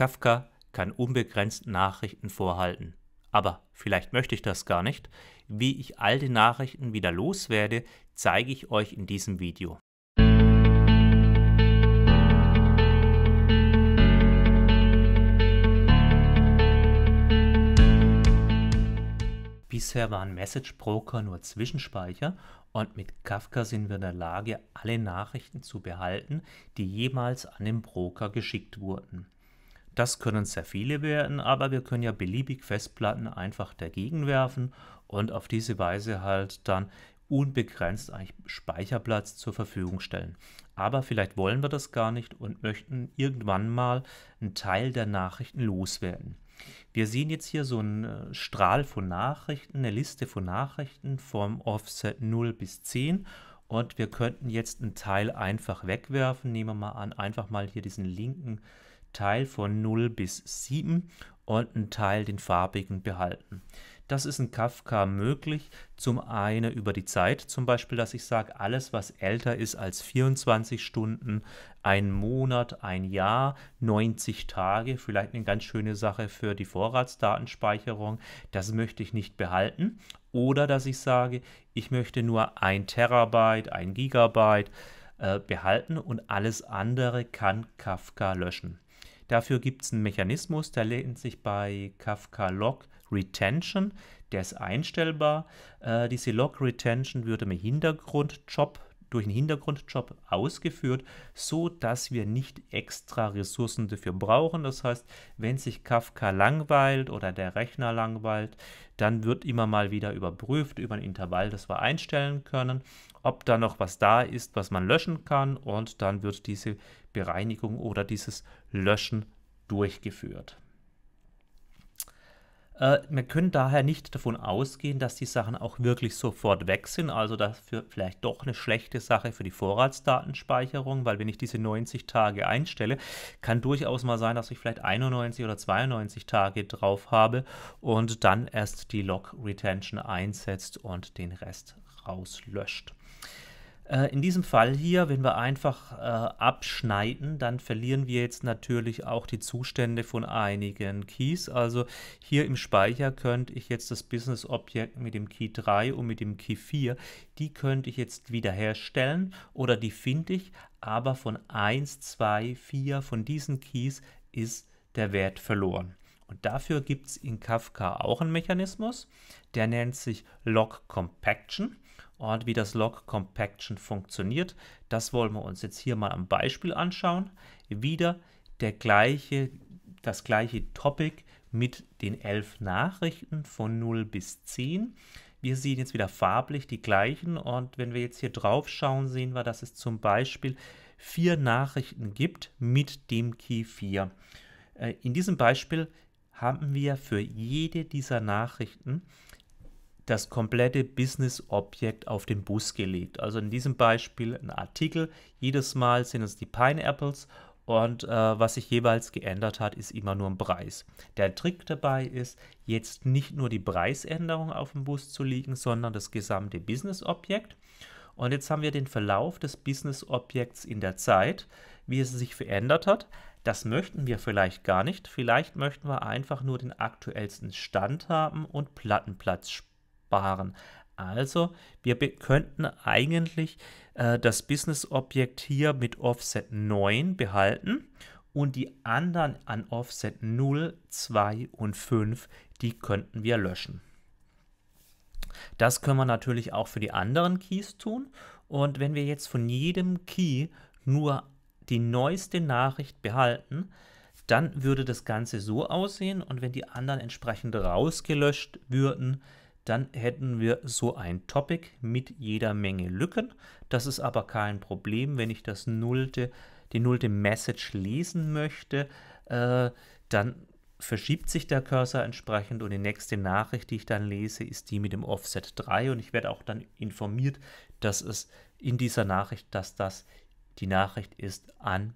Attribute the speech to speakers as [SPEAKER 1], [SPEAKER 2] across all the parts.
[SPEAKER 1] Kafka kann unbegrenzt Nachrichten vorhalten. Aber vielleicht möchte ich das gar nicht. Wie ich alte Nachrichten wieder loswerde, zeige ich euch in diesem Video. Bisher waren Message Broker nur Zwischenspeicher und mit Kafka sind wir in der Lage, alle Nachrichten zu behalten, die jemals an den Broker geschickt wurden. Das können sehr viele werden, aber wir können ja beliebig Festplatten einfach dagegen werfen und auf diese Weise halt dann unbegrenzt Speicherplatz zur Verfügung stellen. Aber vielleicht wollen wir das gar nicht und möchten irgendwann mal einen Teil der Nachrichten loswerden. Wir sehen jetzt hier so einen äh, Strahl von Nachrichten, eine Liste von Nachrichten vom Offset 0 bis 10 und wir könnten jetzt einen Teil einfach wegwerfen. Nehmen wir mal an, einfach mal hier diesen linken Teil von 0 bis 7 und einen Teil den farbigen behalten. Das ist in Kafka möglich. Zum einen über die Zeit, zum Beispiel, dass ich sage, alles, was älter ist als 24 Stunden, ein Monat, ein Jahr, 90 Tage, vielleicht eine ganz schöne Sache für die Vorratsdatenspeicherung, das möchte ich nicht behalten. Oder dass ich sage, ich möchte nur ein Terabyte, ein Gigabyte äh, behalten und alles andere kann Kafka löschen. Dafür gibt es einen Mechanismus, der lehnt sich bei Kafka Log Retention. Der ist einstellbar. Äh, diese Log Retention würde im Hintergrundjob durch einen Hintergrundjob ausgeführt, so dass wir nicht extra Ressourcen dafür brauchen. Das heißt, wenn sich Kafka langweilt oder der Rechner langweilt, dann wird immer mal wieder überprüft über ein Intervall, das wir einstellen können, ob da noch was da ist, was man löschen kann und dann wird diese Bereinigung oder dieses Löschen durchgeführt. Äh, wir können daher nicht davon ausgehen, dass die Sachen auch wirklich sofort weg sind. Also dafür vielleicht doch eine schlechte Sache für die Vorratsdatenspeicherung, weil wenn ich diese 90 Tage einstelle, kann durchaus mal sein, dass ich vielleicht 91 oder 92 Tage drauf habe und dann erst die Log Retention einsetzt und den Rest rauslöscht. Äh, in diesem Fall hier, wenn wir einfach äh, abschneiden, dann verlieren wir jetzt natürlich auch die Zustände von einigen Keys. Also hier im Speicher könnte ich jetzt das Business-Objekt mit dem Key 3 und mit dem Key 4, die könnte ich jetzt wiederherstellen oder die finde ich, aber von 1, 2, 4 von diesen Keys ist der Wert verloren. Und dafür gibt es in Kafka auch einen Mechanismus, der nennt sich Log Compaction. Und wie das Log Compaction funktioniert, das wollen wir uns jetzt hier mal am Beispiel anschauen. Wieder der gleiche, das gleiche Topic mit den elf Nachrichten von 0 bis 10. Wir sehen jetzt wieder farblich die gleichen und wenn wir jetzt hier drauf schauen, sehen wir, dass es zum Beispiel vier Nachrichten gibt mit dem Key 4. Äh, in diesem Beispiel haben wir für jede dieser Nachrichten das komplette Business-Objekt auf den Bus gelegt. Also in diesem Beispiel ein Artikel. Jedes Mal sind es die Pineapples und äh, was sich jeweils geändert hat, ist immer nur ein Preis. Der Trick dabei ist, jetzt nicht nur die Preisänderung auf dem Bus zu liegen, sondern das gesamte Business-Objekt. Und jetzt haben wir den Verlauf des Business-Objekts in der Zeit, wie es sich verändert hat. Das möchten wir vielleicht gar nicht. Vielleicht möchten wir einfach nur den aktuellsten Stand haben und Plattenplatz sparen sparen. Also wir könnten eigentlich äh, das Business-Objekt hier mit Offset 9 behalten und die anderen an Offset 0, 2 und 5, die könnten wir löschen. Das können wir natürlich auch für die anderen Keys tun. Und wenn wir jetzt von jedem Key nur die neueste Nachricht behalten, dann würde das Ganze so aussehen. Und wenn die anderen entsprechend rausgelöscht würden, dann hätten wir so ein Topic mit jeder Menge Lücken. Das ist aber kein Problem, wenn ich das nullte, die nullte Message lesen möchte, äh, dann verschiebt sich der Cursor entsprechend und die nächste Nachricht, die ich dann lese, ist die mit dem Offset 3 und ich werde auch dann informiert, dass es in dieser Nachricht, dass das die Nachricht ist an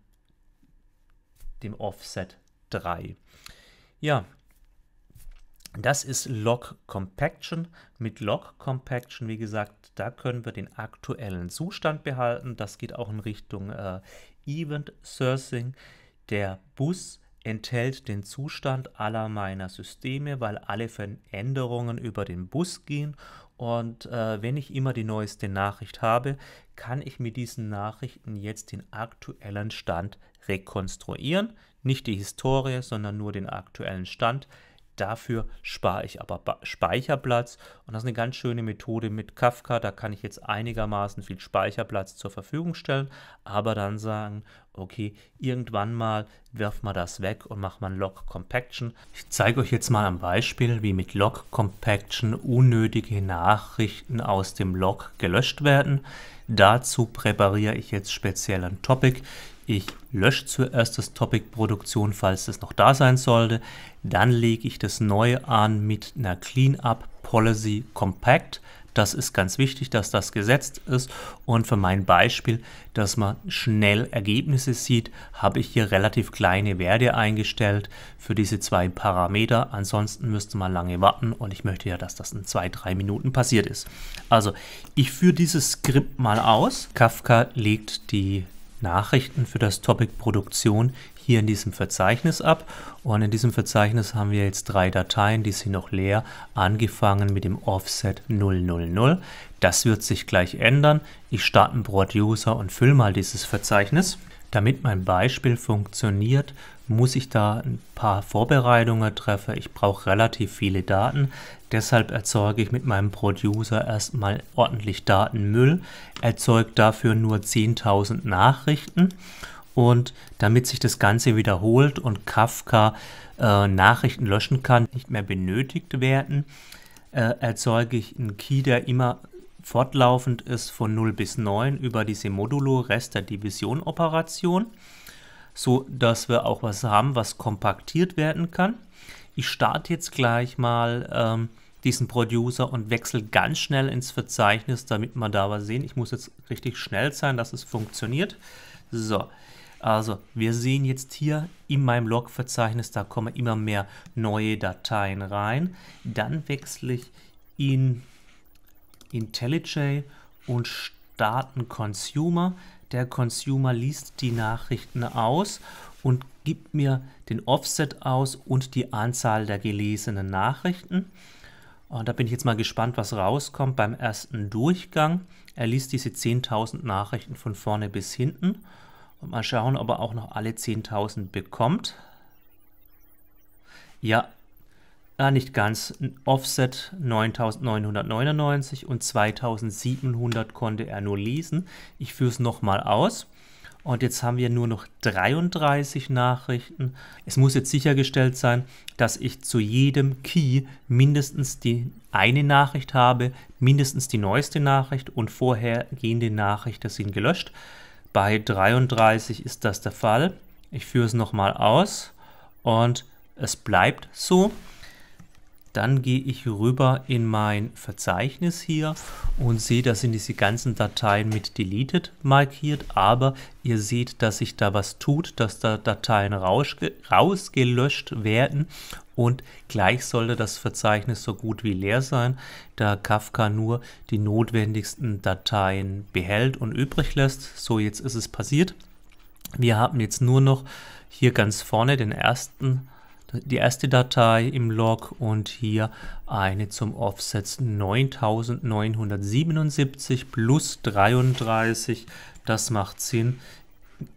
[SPEAKER 1] dem Offset 3. Ja, das ist Log Compaction. Mit Log Compaction, wie gesagt, da können wir den aktuellen Zustand behalten. Das geht auch in Richtung äh, Event Sourcing. Der Bus enthält den Zustand aller meiner Systeme, weil alle Veränderungen über den Bus gehen. Und äh, wenn ich immer die neueste Nachricht habe, kann ich mit diesen Nachrichten jetzt den aktuellen Stand rekonstruieren. Nicht die Historie, sondern nur den aktuellen Stand. Dafür spare ich aber Speicherplatz und das ist eine ganz schöne Methode mit Kafka. Da kann ich jetzt einigermaßen viel Speicherplatz zur Verfügung stellen, aber dann sagen, okay, irgendwann mal wirf mal das weg und mach mal Log Compaction. Ich zeige euch jetzt mal am Beispiel, wie mit Log Compaction unnötige Nachrichten aus dem Log gelöscht werden. Dazu präpariere ich jetzt speziell ein Topic. Ich lösche zuerst das Topic Produktion, falls es noch da sein sollte. Dann lege ich das neue an mit einer Cleanup Policy Compact. Das ist ganz wichtig, dass das gesetzt ist. Und für mein Beispiel, dass man schnell Ergebnisse sieht, habe ich hier relativ kleine Werte eingestellt für diese zwei Parameter. Ansonsten müsste man lange warten und ich möchte ja, dass das in zwei, drei Minuten passiert ist. Also ich führe dieses Skript mal aus. Kafka legt die Nachrichten für das Topic Produktion hier in diesem Verzeichnis ab. Und in diesem Verzeichnis haben wir jetzt drei Dateien, die sind noch leer, angefangen mit dem Offset 000. Das wird sich gleich ändern. Ich starte einen Producer und fülle mal dieses Verzeichnis. Damit mein Beispiel funktioniert, muss ich da ein paar Vorbereitungen treffen. Ich brauche relativ viele Daten. Deshalb erzeuge ich mit meinem Producer erstmal ordentlich Datenmüll, erzeuge dafür nur 10.000 Nachrichten und damit sich das Ganze wiederholt und Kafka äh, Nachrichten löschen kann, nicht mehr benötigt werden, äh, erzeuge ich einen Key, der immer fortlaufend ist von 0 bis 9 über diese Modulo Rest der Division Operation, so dass wir auch was haben, was kompaktiert werden kann. Ich starte jetzt gleich mal ähm, diesen Producer und wechsle ganz schnell ins Verzeichnis, damit wir da was sehen. Ich muss jetzt richtig schnell sein, dass es funktioniert. So, also wir sehen jetzt hier in meinem Log-Verzeichnis, da kommen immer mehr neue Dateien rein. Dann wechsle ich in IntelliJ und starten Consumer. Der Consumer liest die Nachrichten aus und gibt mir den Offset aus und die Anzahl der gelesenen Nachrichten. Und da bin ich jetzt mal gespannt, was rauskommt beim ersten Durchgang. Er liest diese 10.000 Nachrichten von vorne bis hinten. Und mal schauen, ob er auch noch alle 10.000 bekommt. Ja, äh, nicht ganz. Offset 9.999 und 2.700 konnte er nur lesen. Ich führe es nochmal aus. Und jetzt haben wir nur noch 33 Nachrichten. Es muss jetzt sichergestellt sein, dass ich zu jedem Key mindestens die eine Nachricht habe, mindestens die neueste Nachricht und vorhergehende Nachrichten sind gelöscht. Bei 33 ist das der Fall. Ich führe es nochmal aus und es bleibt so. Dann gehe ich rüber in mein Verzeichnis hier und sehe, da sind diese ganzen Dateien mit Deleted markiert, aber ihr seht, dass sich da was tut, dass da Dateien rausgelöscht werden und gleich sollte das Verzeichnis so gut wie leer sein, da Kafka nur die notwendigsten Dateien behält und übrig lässt. So, jetzt ist es passiert. Wir haben jetzt nur noch hier ganz vorne den ersten die erste Datei im Log und hier eine zum Offset 9977 plus 33. Das macht Sinn.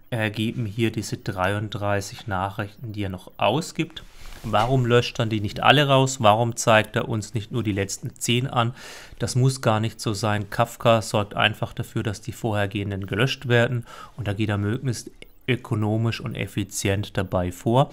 [SPEAKER 1] Ergeben hier diese 33 Nachrichten, die er noch ausgibt. Warum löscht dann die nicht alle raus? Warum zeigt er uns nicht nur die letzten 10 an? Das muss gar nicht so sein. Kafka sorgt einfach dafür, dass die vorhergehenden gelöscht werden und da geht er möglichst ökonomisch und effizient dabei vor.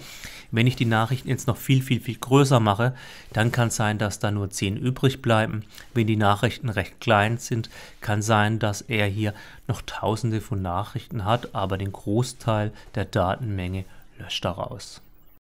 [SPEAKER 1] Wenn ich die Nachrichten jetzt noch viel, viel, viel größer mache, dann kann es sein, dass da nur 10 übrig bleiben. Wenn die Nachrichten recht klein sind, kann sein, dass er hier noch tausende von Nachrichten hat, aber den Großteil der Datenmenge löscht daraus.